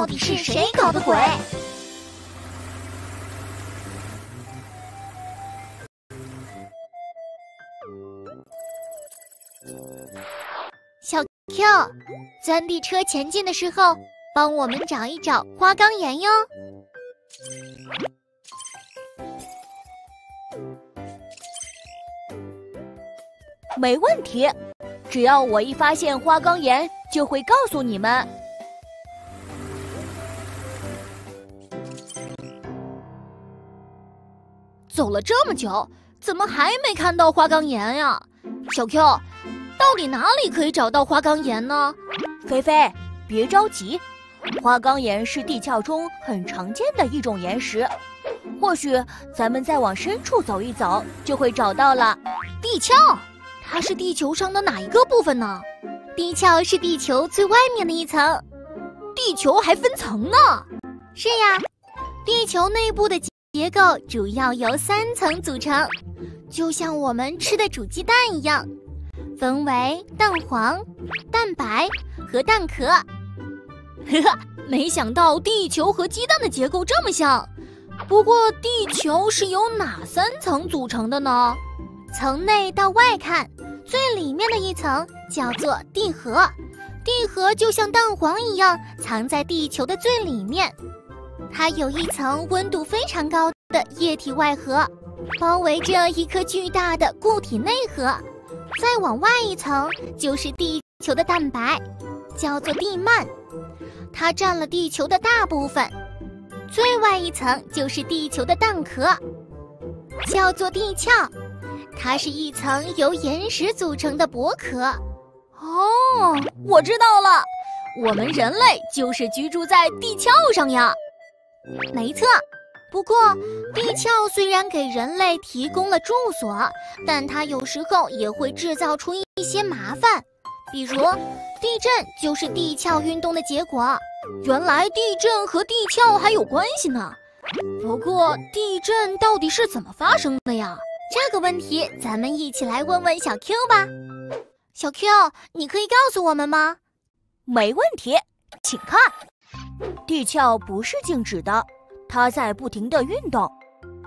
到底是谁搞的鬼？小 Q，钻地车前进的时候，帮我们找一找花岗岩哟。没问题，只要我一发现花岗岩，就会告诉你们。走了这么久，怎么还没看到花岗岩呀？小 Q，到底哪里可以找到花岗岩呢？菲菲，别着急，花岗岩是地壳中很常见的一种岩石，或许咱们再往深处走一走，就会找到了。地壳。它是地球上的哪一个部分呢？地壳是地球最外面的一层。地球还分层呢？是呀，地球内部的结构主要由三层组成，就像我们吃的煮鸡蛋一样，分为蛋黄、蛋白和蛋壳。呵呵，没想到地球和鸡蛋的结构这么像。不过，地球是由哪三层组成的呢？从内到外看。最里面的一层叫做地核，地核就像蛋黄一样藏在地球的最里面，它有一层温度非常高的液体外核，包围着一颗巨大的固体内核。再往外一层就是地球的蛋白，叫做地幔，它占了地球的大部分。最外一层就是地球的蛋壳，叫做地壳。它是一层由岩石组成的薄壳。哦，我知道了，我们人类就是居住在地壳上呀。没错，不过地壳虽然给人类提供了住所，但它有时候也会制造出一些麻烦，比如地震就是地壳运动的结果。原来地震和地壳还有关系呢。不过地震到底是怎么发生的呀？这个问题，咱们一起来问问小 Q 吧。小 Q，你可以告诉我们吗？没问题，请看，地壳不是静止的，它在不停地运动，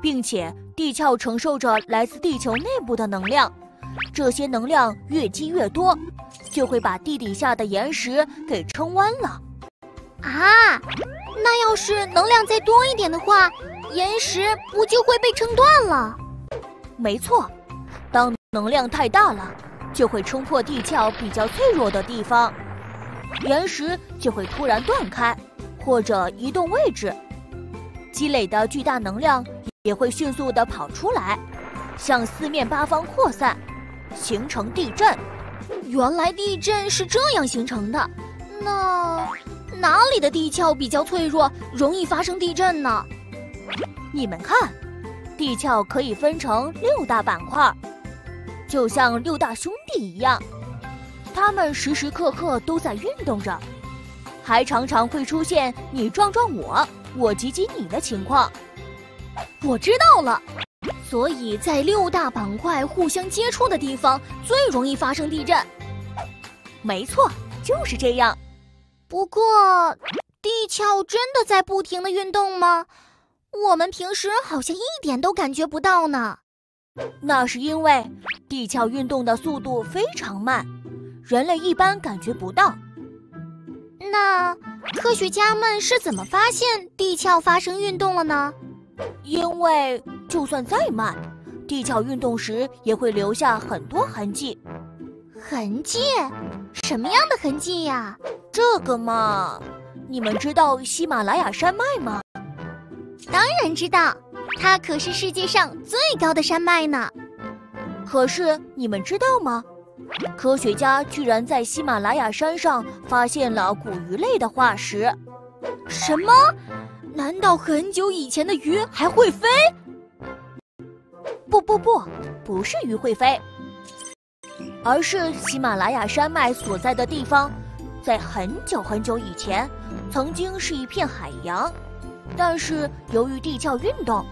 并且地壳承受着来自地球内部的能量。这些能量越积越多，就会把地底下的岩石给撑弯了。啊，那要是能量再多一点的话，岩石不就会被撑断了？没错，当能量太大了，就会冲破地壳比较脆弱的地方，岩石就会突然断开，或者移动位置，积累的巨大能量也会迅速地跑出来，向四面八方扩散，形成地震。原来地震是这样形成的，那哪里的地壳比较脆弱，容易发生地震呢？你们看。地壳可以分成六大板块，就像六大兄弟一样，它们时时刻刻都在运动着，还常常会出现你撞撞我，我挤挤你的情况。我知道了，所以在六大板块互相接触的地方最容易发生地震。没错，就是这样。不过，地壳真的在不停的运动吗？我们平时好像一点都感觉不到呢，那是因为地壳运动的速度非常慢，人类一般感觉不到。那科学家们是怎么发现地壳发生运动了呢？因为就算再慢，地壳运动时也会留下很多痕迹。痕迹？什么样的痕迹呀？这个嘛，你们知道喜马拉雅山脉吗？当然知道，它可是世界上最高的山脉呢。可是你们知道吗？科学家居然在喜马拉雅山上发现了古鱼类的化石。什么？难道很久以前的鱼还会飞？不不不，不是鱼会飞，而是喜马拉雅山脉所在的地方，在很久很久以前，曾经是一片海洋。但是由于地壳运动，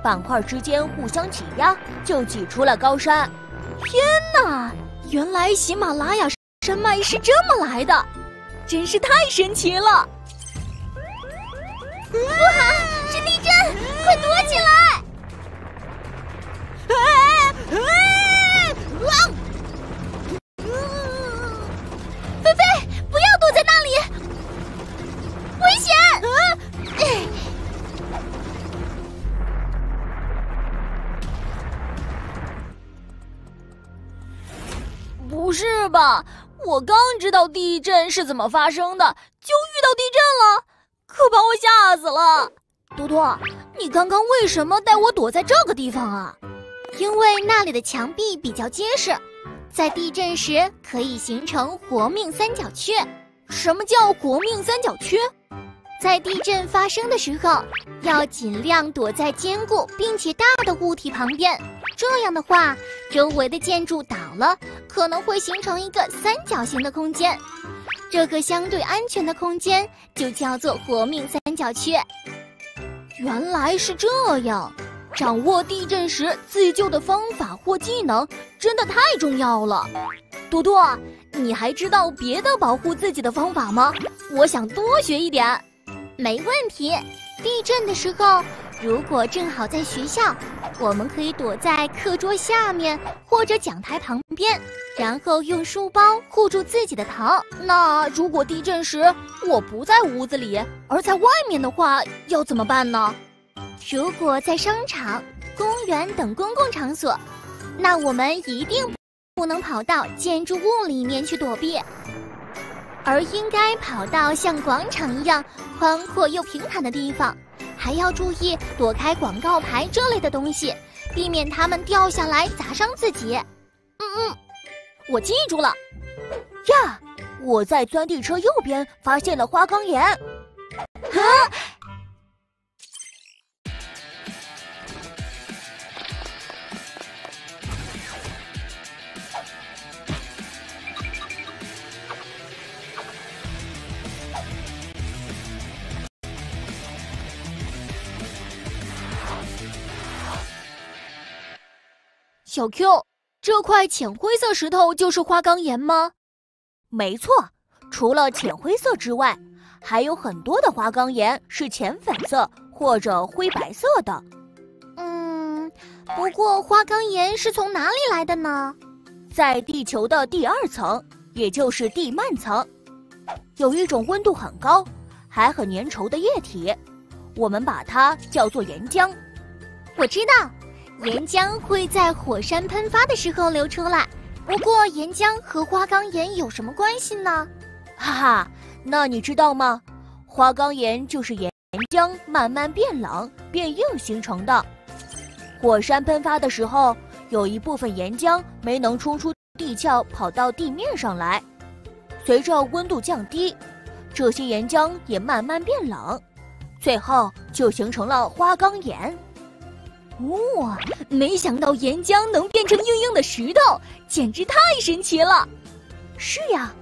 板块之间互相挤压，就挤出了高山。天哪！原来喜马拉雅山脉是这么来的，真是太神奇了。不好，是地震！快躲起来！菲吧？我刚知道地震是怎么发生的，就遇到地震了，可把我吓死了。多多，你刚刚为什么带我躲在这个地方啊？因为那里的墙壁比较结实，在地震时可以形成活命三角区。什么叫活命三角区？在地震发生的时候，要尽量躲在坚固并且大的物体旁边。这样的话，周围的建筑倒了，可能会形成一个三角形的空间。这个相对安全的空间就叫做活命三角区。原来是这样，掌握地震时自救的方法或技能真的太重要了。多多，你还知道别的保护自己的方法吗？我想多学一点。没问题。地震的时候，如果正好在学校，我们可以躲在课桌下面或者讲台旁边，然后用书包护住自己的头。那如果地震时我不在屋子里，而在外面的话，要怎么办呢？如果在商场、公园等公共场所，那我们一定不能跑到建筑物里面去躲避。而应该跑到像广场一样宽阔又平坦的地方，还要注意躲开广告牌这类的东西，避免它们掉下来砸伤自己。嗯嗯，我记住了。呀，我在钻地车右边发现了花岗岩。啊！小 Q，这块浅灰色石头就是花岗岩吗？没错，除了浅灰色之外，还有很多的花岗岩是浅粉色或者灰白色的。嗯，不过花岗岩是从哪里来的呢？在地球的第二层，也就是地幔层，有一种温度很高、还很粘稠的液体，我们把它叫做岩浆。我知道。岩浆会在火山喷发的时候流出来，不过岩浆和花岗岩有什么关系呢？哈哈，那你知道吗？花岗岩就是岩浆慢慢变冷变硬形成的。火山喷发的时候，有一部分岩浆没能冲出地壳跑到地面上来，随着温度降低，这些岩浆也慢慢变冷，最后就形成了花岗岩。哇！没想到岩浆能变成硬硬的石头，简直太神奇了。是呀，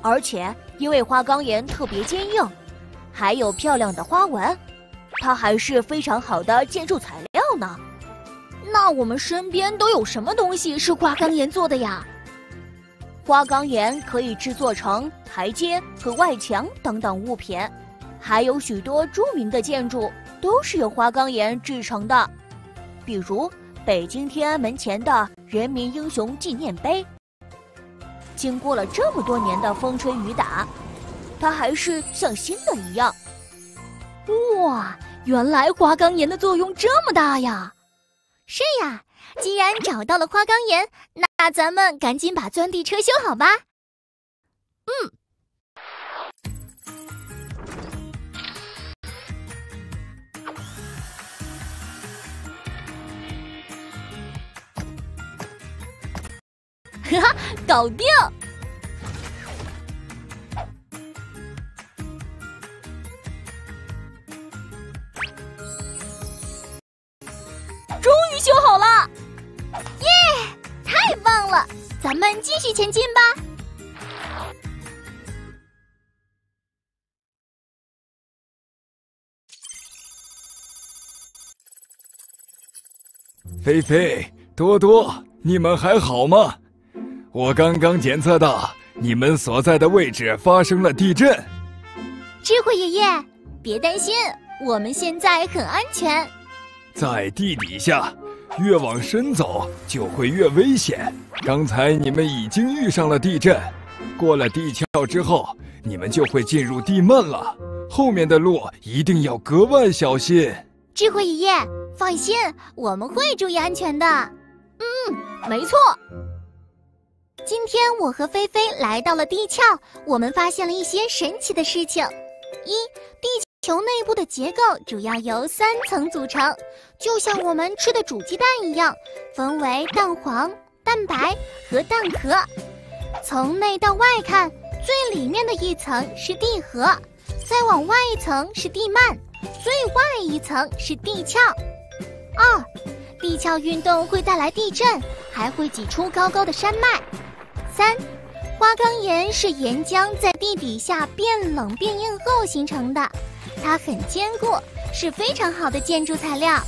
而且因为花岗岩特别坚硬，还有漂亮的花纹，它还是非常好的建筑材料呢。那我们身边都有什么东西是花岗岩做的呀？花岗岩可以制作成台阶和外墙等等物品，还有许多著名的建筑都是由花岗岩制成的。比如北京天安门前的人民英雄纪念碑，经过了这么多年的风吹雨打，它还是像新的一样。哇，原来花岗岩的作用这么大呀！是呀，既然找到了花岗岩，那咱们赶紧把钻地车修好吧。哈哈，搞定！终于修好了！耶，太棒了！咱们继续前进吧。菲菲、多多，你们还好吗？我刚刚检测到你们所在的位置发生了地震。智慧爷爷，别担心，我们现在很安全。在地底下，越往深走就会越危险。刚才你们已经遇上了地震，过了地壳之后，你们就会进入地幔了。后面的路一定要格外小心。智慧爷爷，放心，我们会注意安全的。嗯，没错。今天我和菲菲来到了地壳，我们发现了一些神奇的事情。一，地球内部的结构主要由三层组成，就像我们吃的煮鸡蛋一样，分为蛋黄、蛋白和蛋壳。从内到外看，最里面的一层是地核，再往外一层是地幔，最外一层是地壳。二，地壳运动会带来地震，还会挤出高高的山脉。三，花岗岩是岩浆在地底下变冷变硬后形成的，它很坚固，是非常好的建筑材料。